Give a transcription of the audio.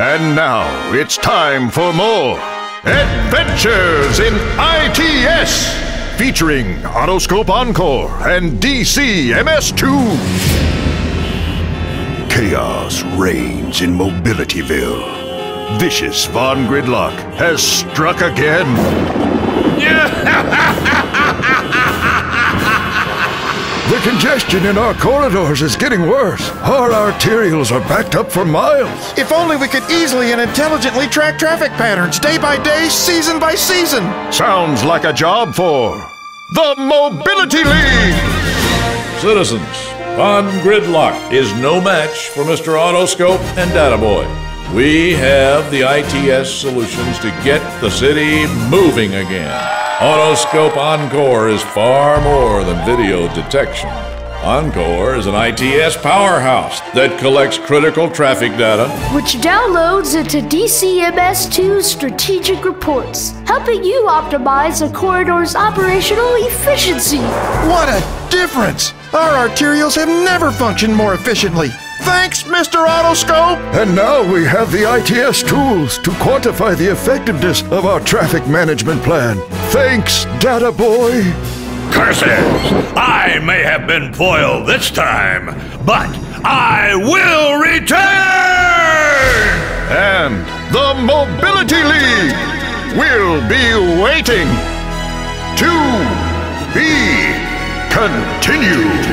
And now it's time for more Adventures in ITS, featuring Autoscope Encore and DCMS2. Chaos reigns in Mobilityville. Vicious Von Gridlock has struck again. congestion in our corridors is getting worse. Our arterials are backed up for miles. If only we could easily and intelligently track traffic patterns day by day, season by season. Sounds like a job for the Mobility League. Citizens, Von Gridlock is no match for Mr. Autoscope and Databoy. We have the ITS solutions to get the city moving again. Autoscope Encore is far more than video detection. Encore is an ITS powerhouse that collects critical traffic data, which downloads into DCMS2 strategic reports, helping you optimize a corridor's operational efficiency. What a difference! Our arterials have never functioned more efficiently. Thanks, Mr. Autoscope! And now we have the ITS tools to quantify the effectiveness of our traffic management plan. Thanks, Databoy! Curses! I may have been foiled this time, but I will return! And the Mobility League will be waiting to be continued.